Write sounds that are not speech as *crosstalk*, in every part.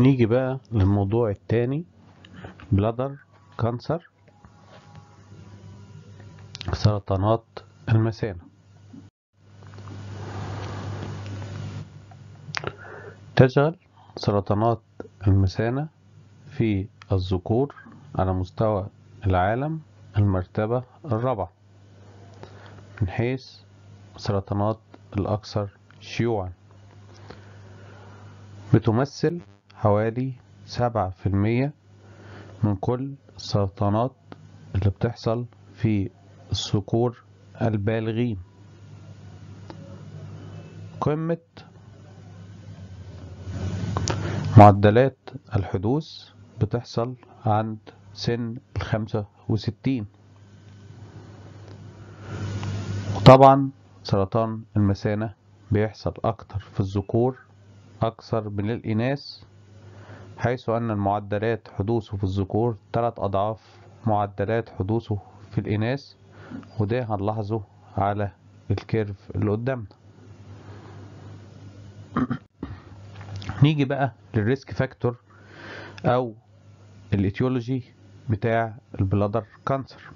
نيجي بقى للموضوع التاني. بلادر كانسر سرطانات المثانة. تشغل سرطانات المثانة في الذكور على مستوى العالم المرتبة الرابعة من حيث سرطانات الأكثر شيوعا. بتمثل حوالي سبعة في المية من كل السرطانات اللي بتحصل في الذكور البالغين. قمة معدلات الحدوث بتحصل عند سن الخمسة وستين. وطبعا سرطان المثانة بيحصل أكتر في الذكور أكثر من الإناث حيث أن المعدلات حدوثه في الذكور ثلاث أضعاف معدلات حدوثه في الإناث وده هنلاحظه على ال curve اللي قدامنا. *clears throat* نيجي بقى لل risk factor أو ال etiology بتاع ال bladder cancer.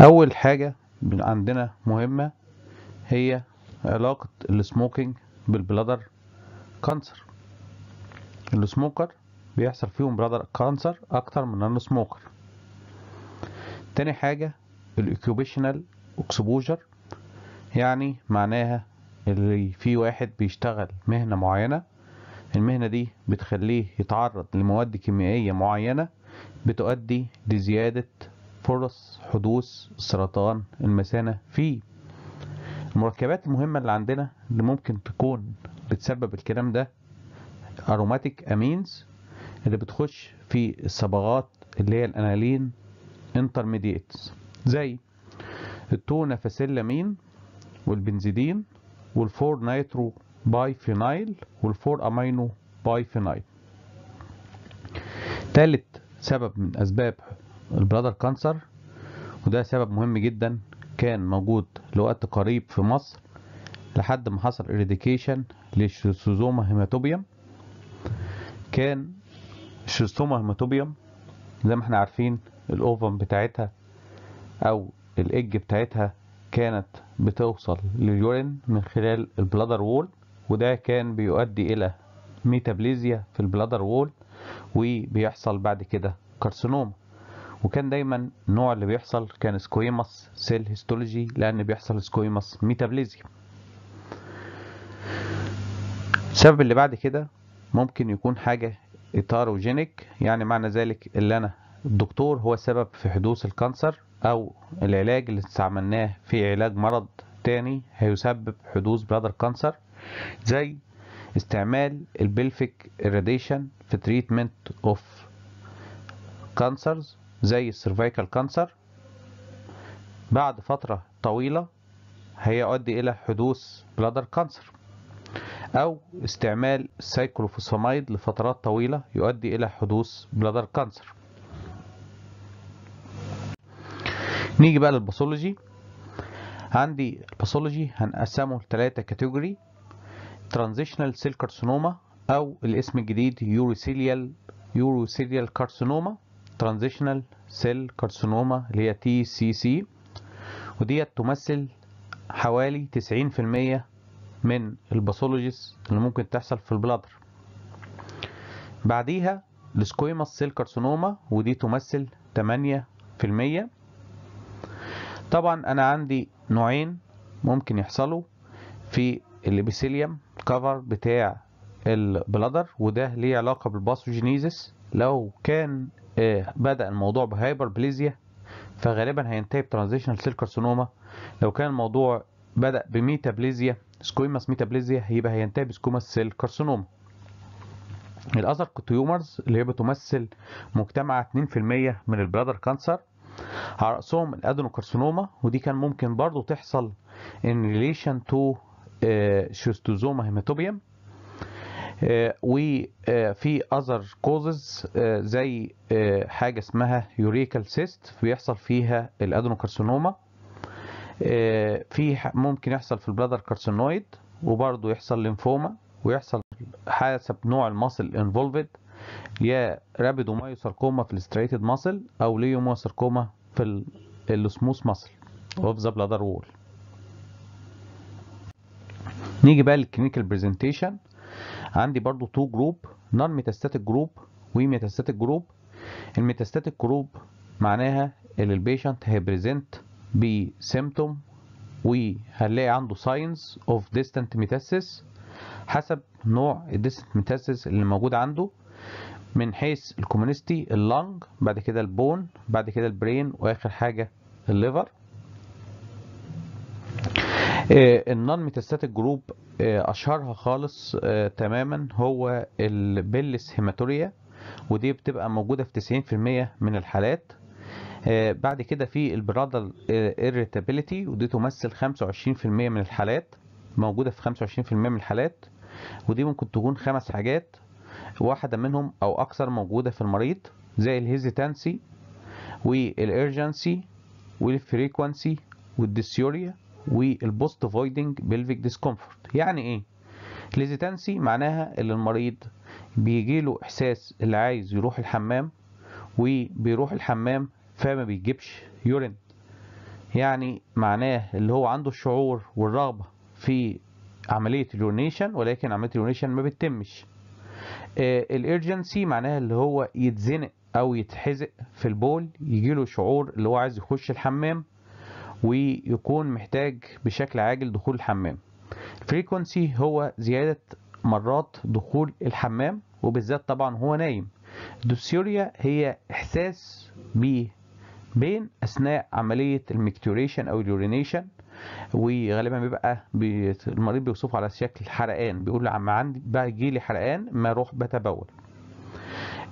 أول حاجة عندنا مهمة هي علاقة ال smoking بال bladder cancer. ال smoker بيحصل فيهم bladder cancer أكتر من ال non smoker تاني حاجة ال occupational exposure يعني معناها اللي في واحد بيشتغل مهنة معينة المهنة دي بتخليه يتعرض لمواد كيميائية معينة بتؤدي لزيادة فرص حدوث سرطان المثانة فيه المركبات المهمة اللي عندنا اللي ممكن تكون بتسبب الكلام ده aromatic amines اللي بتخش في الصبغات اللي هي الانالين intermediates زي ال two naphthylamine وال benzidine وال four nitrobiphenyl وال four aminobiphenyl تالت سبب من أسباب ال bladder cancer وده سبب مهم جدا كان موجود لوقت قريب في مصر لحد ما حصل eradication لل Schistosoma haematobium. كان ال Schistosoma haematobium زي ما إحنا عارفين ال ovum بتاعتها أو الإج بتاعتها كانت بتوصل لل urine من خلال ال bladder wall وده كان بيؤدي إلى metaplasia في ال bladder wall وبيحصل بعد كده carcinoma وكان دايما النوع اللي بيحصل كان squamous cell histology لأن بيحصل squamous metaplasia السبب اللي بعد كده ممكن يكون حاجة iatrogenic يعني معنى ذلك اللي أنا الدكتور هو السبب في حدوث ال cancer أو العلاج اللي استعملناه في علاج مرض تاني هيسبب حدوث bladder cancer زي استعمال ال pelvic irradiation في treatment of cancers زي ال cervical cancer بعد فترة طويلة هيؤدي إلى حدوث bladder cancer أو استعمال ال cyclophosphamide لفترات طويلة يؤدي إلى حدوث bladder cancer نيجي بقى لل pathology. عندي ال pathology هنقسمه لثلاثة category transitional cell carcinoma أو الاسم الجديد urothelial urothelial carcinoma transitional cell carcinoma اللي هي TCC ودي بتمثل حوالي 90% من ال pathologies اللي ممكن تحصل في ال bladder. بعديها ال squamous cell carcinoma ودي تمثل 8% طبعا أنا عندي نوعين ممكن يحصلوا في ال epithelium cover بتاع ال bladder وده ليه علاقة بال pathogenesis. لو كان بدأ الموضوع ب hyperplasia فغالبا هينتهي ب transitional cell carcinoma. لو كان الموضوع بدأ ب metaplasia squamous metaplasia هيبقى هينتهي ب squamous cell carcinoma. ال other tumors اللي هي بتمثل مجتمع 2% من ال bladder cancer على رأسهم ال adenocarcinoma ودي كان ممكن برضو تحصل in relation to Schistosoma haematobium. وفي other causes زي حاجة اسمها urachal cyst بيحصل فيها ال adenocarcinoma في ممكن يحصل في ال bladder carcinoid وبرضه يحصل ليمفوما ويحصل حسب نوع ال muscle involved يا rhabdomyosarcoma في ال striated muscle أو leiomyosarcoma في ال smooth muscle of the bladder wall نيجي بقى لل clinical presentation عندي برضو two group non metastatic group و metastatic group ال metastatic group معناها ان ال patient هي present ب symptom وهنلاقي عنده signs of distant metastasis حسب نوع ال distant metastasis اللي موجود عنده. من حيث ال commonest ال lung بعد كده ال bone بعد كده ال brain وآخر حاجة ال liver ال non metastatic group أشهرها خالص تماما هو ال painless hematuria ودي بتبقى موجودة في 90% من الحالات. بعد كده في ال bladder irritability ودي تمثل 25% من الحالات موجودة في 25% من الحالات ودي ممكن تكون خمس حاجات. واحدة منهم أو أكثر موجودة في المريض زي ال hesitancy والإرجنسي والفريكوانسي والديسيوريا والبوست فويدنج بلفيك ديسكومفورت يعني إيه؟ الهيزيتانسي معناها إن المريض بيجيله إحساس اللي عايز يروح الحمام وبيروح الحمام فما بيجيبش urine يعني معناه اللي هو عنده الشعور والرغبة في عملية ال urination ولكن عملية ال urination ما بتتمش. ال urgency معناها اللي هو يتزنق أو يتحزق في البول يجيله شعور اللي هو عايز يخش الحمام. ويكون محتاج بشكل عاجل دخول الحمام. ال frequency هو زيادة مرات دخول الحمام وبالذات طبعا هو نايم. ال dysuria هي إحساس ب pain أثناء عملية ال micturition أو ال urination وغالبا بيبقى بي المريض بيوصفه على شكل حرقان. بيقول عم عندي بقى يجي لي حرقان ما أروح بتبول.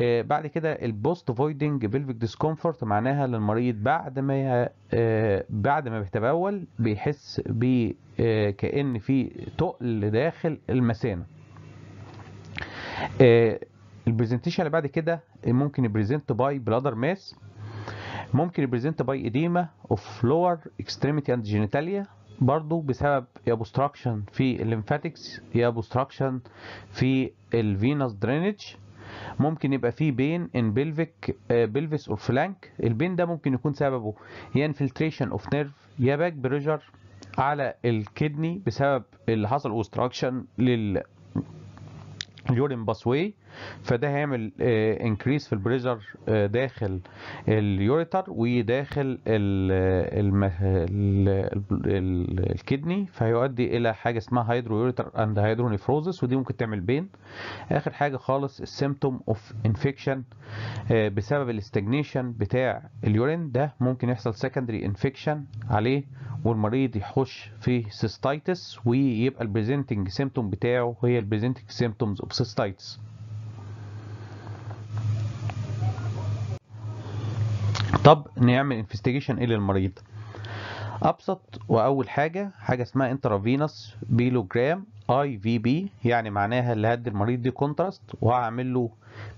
بعد كده ال post voiding pelvic discomfort معناها للمريض بعد ما آه بعد ما بيتبول بيحس ب آه كأن في تقل داخل المثانه ال presentation اللي بعد كده ممكن ي present by bladder mass ممكن ي present by edema of lower extremity and genitalia برضو بسبب يا obstruction في ال lymphatics يا obstruction في ال venous drainage ممكن يبقى فيه pain in pelvic pelvis or flank ال pain ده ممكن يكون سببه. يا infiltration of nerve يا back pressure على ال kidney بسبب اللي حصل obstruction لل ال urine pathway فده هيعمل increase في ال pressure داخل ال ureter وداخل ال kidney فهيؤدي إلى حاجة اسمها hydroureter and hydronephrosis ودي ممكن تعمل pain. آخر حاجة خالص ال symptom of infection بسبب ال stagnation بتاع ال urine ده ممكن يحصل secondary infection عليه والمريض يخش في cystitis ويبقى ال presenting symptom بتاعه هي ال presenting symptoms of cystitis طب نعمل investigation إيه للمريض؟ أبسط وأول حاجة حاجة اسمها intravenous pyelogram IVP يعني معناها اللي هدي المريض دي contrast وهعمل له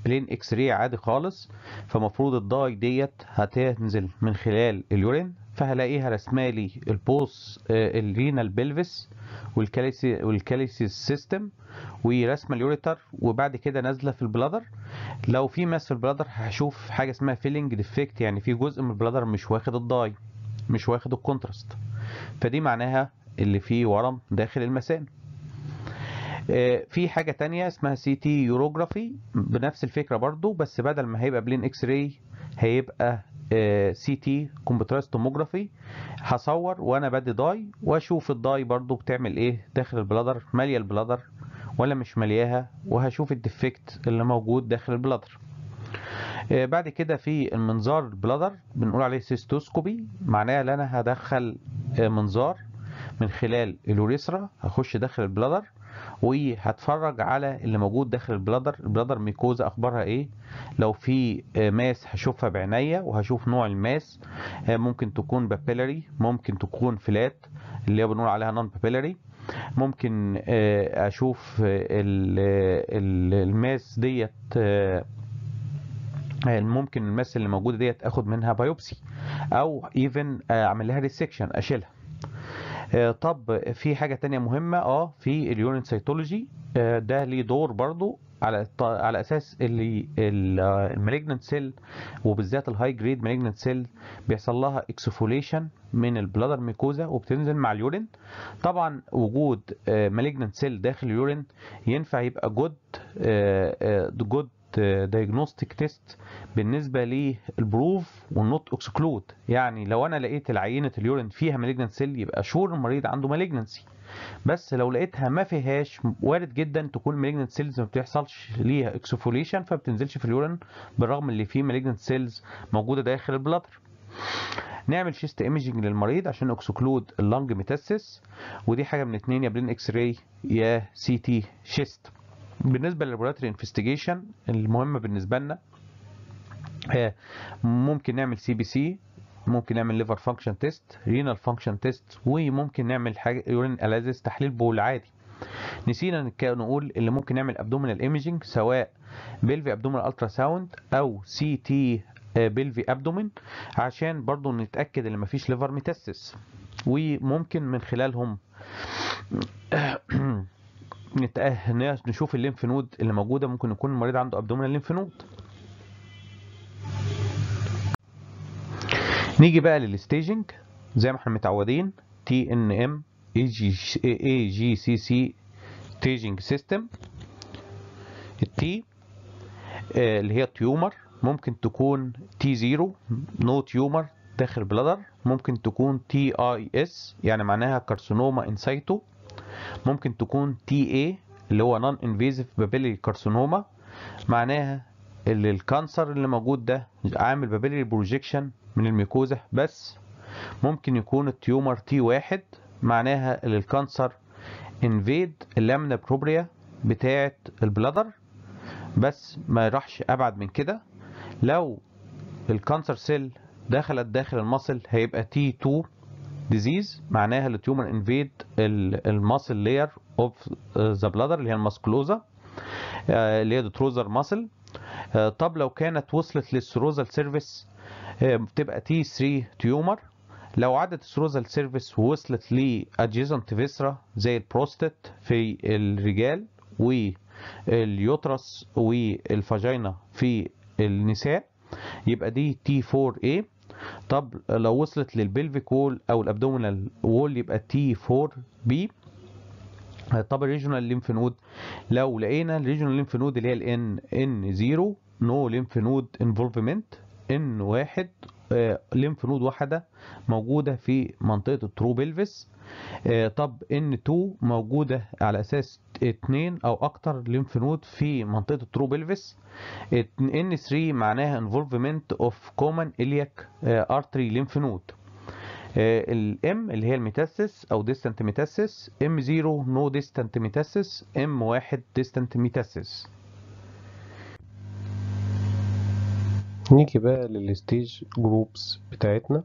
plain X-ray عادي خالص فمفروض ال dye ديت هتنزل من خلال ال urine فهلاقيها رسمالي البوس ال renal pelvis وال calyce وال calyces system ورسمة ال ureter وبعد كده نازلة في ال bladder لو في mass في ال bladder هشوف حاجة اسمها filling defect يعني في جزء من ال bladder مش واخد ال dye مش واخد ال contrast. فدي معناها اللي فيه ورم داخل المثانه في حاجة تانية اسمها CT urography بنفس الفكرة برضو بس بدل ما هيبقى plain X-ray هيبقى CT computerized tomography هصور وأنا بدي dye وأشوف ال dye برضو بتعمل إيه داخل ال bladder مالية ال bladder ولا مش ملياها وهشوف ال defect اللي موجود داخل ال bladder. بعد كده في المنظار ال bladder بنقول عليه cystoscopy معناها إن أنا هدخل منظار من خلال ال urethra هخش داخل ال bladder. وهتفرج على اللي موجود داخل ال bladder. ال bladder mucosa أخبارها إيه؟ لو في mass هشوفها بعينيا وهشوف نوع ال mass ممكن تكون papillary ممكن تكون flat اللي هي بنقول عليها non papillary ممكن أشوف ال mass ديت ممكن ال mass اللي موجودة ديت آخد منها biopsy أو even أعمل لها resection أشيلها. آه، طب في حاجة تانية مهمة. آه في ال urine cytology. ده ليه دور برضو على على أساس اللي ال malignant cell وبالذات ال high grade malignant cell بيحصل لها exfoliation من ال bladder mucosa وبتنزل مع ال urine. طبعا وجود malignant cell داخل ال urine ينفع يبقى good good diagnostic test بالنسبة لل prove وال not exclude يعني لو أنا لقيت العينة ال urine فيها malignant cell يبقى sure المريض عنده malignancy بس لو لقيتها ما فيهاش وارد جدا تكون malignant cells ما بتحصلش ليها exfoliation فما بتنزلش في ال urine بالرغم اللي فيه malignant cells موجودة داخل ال bladder نعمل chest imaging للمريض عشان exclude ال lung metastasis ودي حاجة من اتنين يا plain x-ray يا CT chest بالنسبة لل laboratory investigation المهمه بالنسبة لنا آه، ممكن نعمل CBC ممكن نعمل liver function test renal function test وممكن نعمل حاجة urine analysis تحليل بول عادي. نسينا نقول اللي ممكن نعمل abdominal imaging سواء pelvi-abdominal ultrasound أو CT pelvi-abdomen عشان برضو نتأكد إن مفيش liver metastasis وممكن من خلالهم *clears throat* نتأه- نشوف ال lymph node اللي موجودة. ممكن يكون المريض عنده abdominal lymph node نيجي بقى لل staging زي ما إحنا متعودين تي ان ام اي جي سي سي ستيجنج سيستم التي اللي هي tumor ممكن تكون T zero no tumor داخل bladder ممكن تكون Tis يعني معناها carcinoma in situ ممكن تكون Ta اللي هو non-invasive papillary carcinoma معناها اللي ال cancer اللي موجود ده عامل papillary projection من ال mucosa بس. ممكن يكون ال tumor T واحد معناها اللي ال cancer invade ال lamina propria بتاعة ال bladder بس ما راحش أبعد من كده. لو ال cancer cell دخلت داخل ال muscle هيبقى T 2 disease معناها ال tumor invade ال muscle layer of the bladder اللي هي ال muscularis آه، اللي هي detrusor muscle طب لو كانت وصلت لل serosal surface بتبقى T 3 tumor لو عدت ال serosal surface ووصلت ل adjacent viscera زي البروستات في الرجال وال uterus وال vagina في النساء يبقى دي T 4 a. طب لو وصلت لل pelvic wall أو ال abdominal wall يبقى T 4 b طب ال regional lymph node لو لقينا ال regional lymph node اللي هي ال N N 0 no lymph node involvement N واحد lymph node واحدة موجودة في منطقة ال true pelvis آه، طب N 2 موجودة على أساس اتنين أو أكتر lymph node في منطقة ال true pelvis N 3 معناها of common iliac آه، artery lymph node. ال M اللي هي ال metastasis أو distant metastasis M 0 no distant metastasis M 1 distant metastasis نيجي بقى لل stage groups بتاعتنا.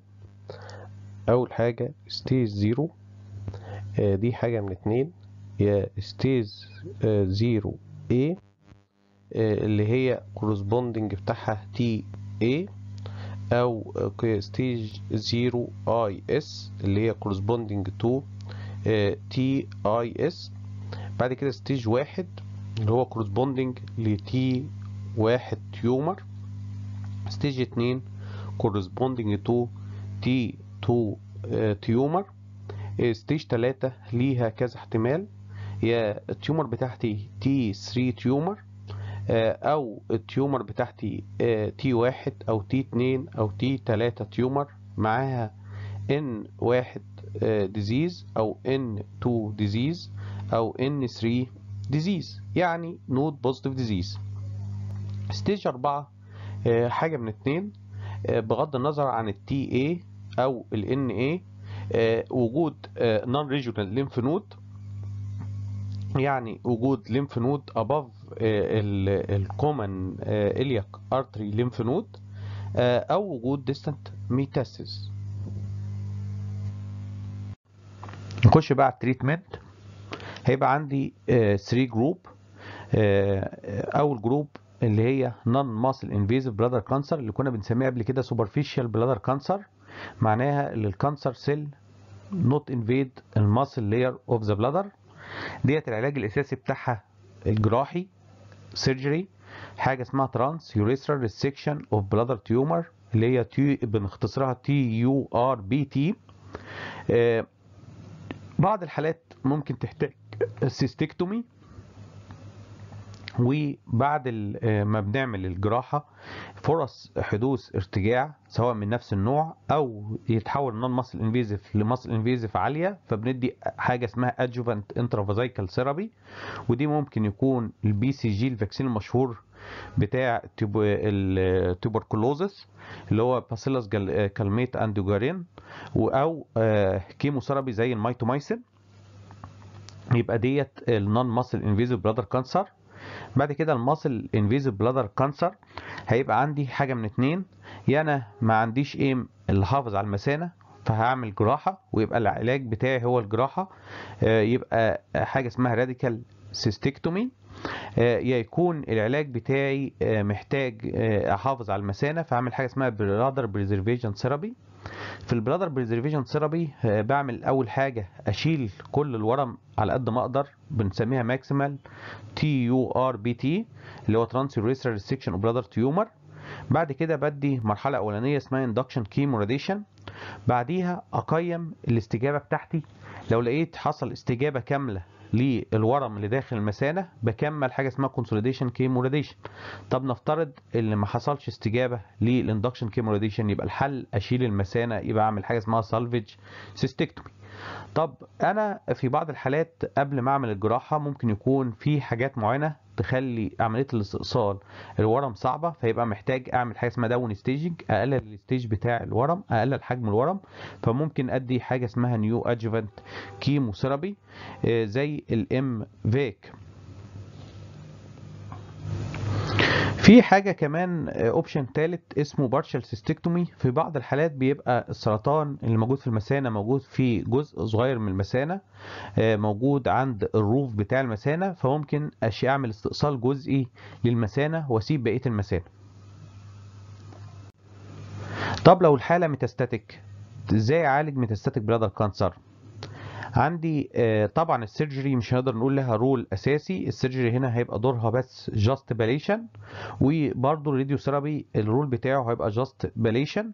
أول حاجة stage zero آه، دي حاجة من اتنين. يا stage zero a آه، اللي هي corresponding بتاعها Ta أو stage zero is اللي هي corresponding to Tis بعد كده stage واحد اللي هو corresponding ل T واحد tumor stage 2 corresponding to T2 tumor stage 3 ليها كذا احتمال. يا ال tumor بتاعتي T3 tumor أو ال tumor بتاعتي T1 أو T2 أو T3 tumor معاها N1 disease أو N2 disease أو N3 disease يعني node positive disease stage 4 آه، حاجة من اتنين آه، بغض النظر عن ال T أو ال N وجود non-regional lymph node يعني وجود lymph node above ال common iliac artery lymph node أو وجود distant metastasis نخش بقى على ال treatment. هيبقى عندي 3 group أول group اللي هي non-muscle invasive bladder cancer اللي كنا بنسميها قبل كده superficial bladder cancer معناها اللي ال cancer cell not invade ال muscle layer of the bladder. ديت العلاج الأساسي بتاعها الجراحي surgery حاجة اسمها transurethral resection of bladder tumor اللي هي تي بنختصرها تي يو ار بي تي بعض الحالات ممكن تحتاج cystectomy وبعد ما بنعمل الجراحة فرص حدوث ارتجاع سواء من نفس النوع أو يتحول non-muscle invasive ل muscle invasive عالية فبندي حاجة اسمها adjuvant intravesical therapy ودي ممكن يكون ال BCG ال vaccine المشهور بتاع ال tuberculosis اللي هو bacillus كالميت اندوجارين أو chemotherapy زي ال mitomycin يبقى ديت ال non muscle invasive bladder cancer بعد كده ال muscle invasive bladder cancer هيبقى عندي حاجة من اتنين. يا أنا ما عنديش ايم اللي حافظ على المثانه فهعمل جراحة ويبقى العلاج بتاعي هو الجراحة. يبقى حاجة اسمها radical cystectomy يا يكون العلاج بتاعي محتاج أحافظ على المثانه فهعمل حاجة اسمها bladder preservation therapy في ال bladder preservation therapy بعمل أول حاجة أشيل كل الورم على قد ما أقدر بنسميها ماكسيمال تي يو ار بي تي اللي هو transurethral resection of bladder tumor بعد كده بدي مرحلة أولانية اسمها induction chemoradiation بعديها أقيم الاستجابة بتاعتي. لو لقيت حصل استجابة كاملة للورم اللي داخل المثانه بكمل حاجة اسمها consolidation chemoradiation طب نفترض اللي ما حصلش استجابة لل induction chemoradiation يبقى الحل أشيل المثانه يبقى أعمل حاجة اسمها salvage cystectomy طب أنا في بعض الحالات قبل ما أعمل الجراحة ممكن يكون في حاجات معينة تخلي عملية الاستئصال الورم صعبة فيبقى محتاج أعمل حاجة اسمها down staging أقلل ال stage بتاع الورم أقلل حجم الورم فممكن أدي حاجة اسمها neoadjuvant chemotherapy زي الام فاك في حاجة كمان option تالت اسمه partial cystectomy في بعض الحالات بيبقى السرطان اللي موجود في المثانة موجود في جزء صغير من المثانة موجود عند ال roof بتاع المثانة فممكن أعمل استئصال جزئي للمثانة وأسيب بقية المثانة طب لو الحالة metastatic إزاي أعالج metastatic bladder cancer عندي طبعا ال surgery مش هنقدر نقول لها role أساسي ال surgery هنا هيبقى دورها بس just palliation وبرده ال radiotherapy ال role بتاعه هيبقى just palliation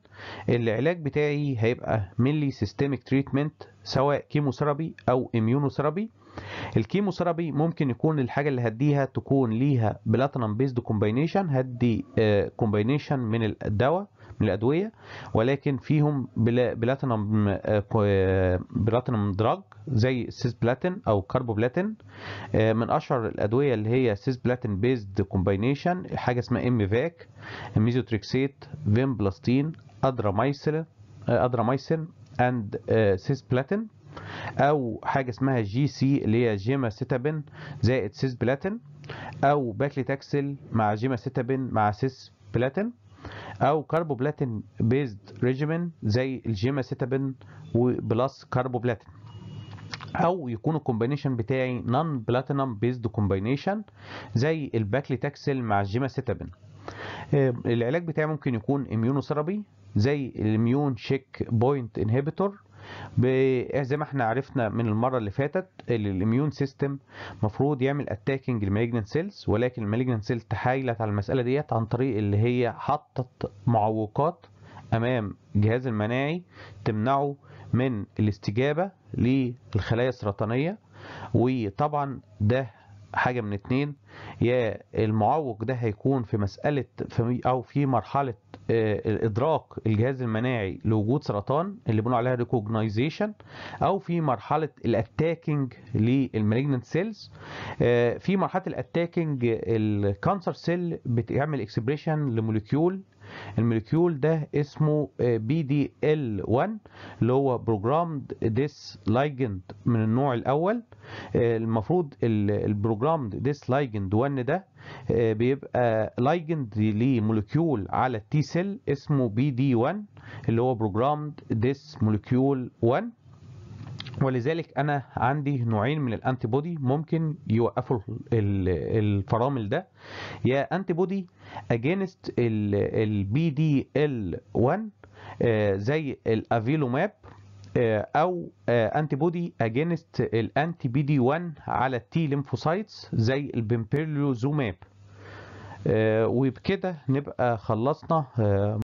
العلاج بتاعي هيبقى mainly systemic treatment سواء chemotherapy أو immunotherapy ال chemotherapy ممكن يكون الحاجة اللي هديها تكون ليها platinum based combination هدي combination من الدواء. من الادويه ولكن فيهم platinum platinum drug زي السيس بلاتين أو carboplatin من أشهر الأدوية اللي هي cisplatin based combination حاجة اسمها MVAC methotrexate vinblastine adriamycin adriamycin and cisplatin. أو حاجة اسمها GC اللي هي gemcitabine زائد سيس بلاتين. أو باكليتاكسل مع gemcitabine مع سيس بلاتين. أو carboplatin based regimen زي ال gemcitabine و plus carboplatin أو يكون ال combination بتاعي non platinum based combination زي الباكليتاكسل مع ال gemcitabine العلاج بتاعي ممكن يكون immunotherapy زي ال immune checkpoint inhibitor زي ما إحنا عرفنا من المرة اللي فاتت ال immune system مفروض يعمل attacking لل malignant cells ولكن ال malignant cells تحايلت على المسألة ديت عن طريق اللي هي حطت معوقات أمام الجهاز المناعي تمنعه من الاستجابة للخلايا السرطانية. وطبعا ده حاجة من اتنين يا المعوق ده هيكون في مسألة في أو في مرحلة ادراك الجهاز المناعي لوجود سرطان اللي بنقول عليها recognization أو في مرحلة ال attacking لل malignant cells في مرحلة ال attacking ال cancer cell بتعمل expression ل molecule ال molecule ده اسمه PDL 1 اللي هو programmed death ligand من النوع الأول. المفروض ال programmed death ligand 1 ده بيبقى ligand ل molecule على ال T cell اسمه PD 1 اللي هو programmed death molecule 1 ولذلك أنا عندي نوعين من ال antibody ممكن يوقفوا الفرامل ده. يا antibody against ال PDL 1 زي ال avelumab آه، أو antibody against ال anti PD 1 على ال T lymphocytes زي ال pembrolizumab آه، وبكده نبقى خلصنا آه،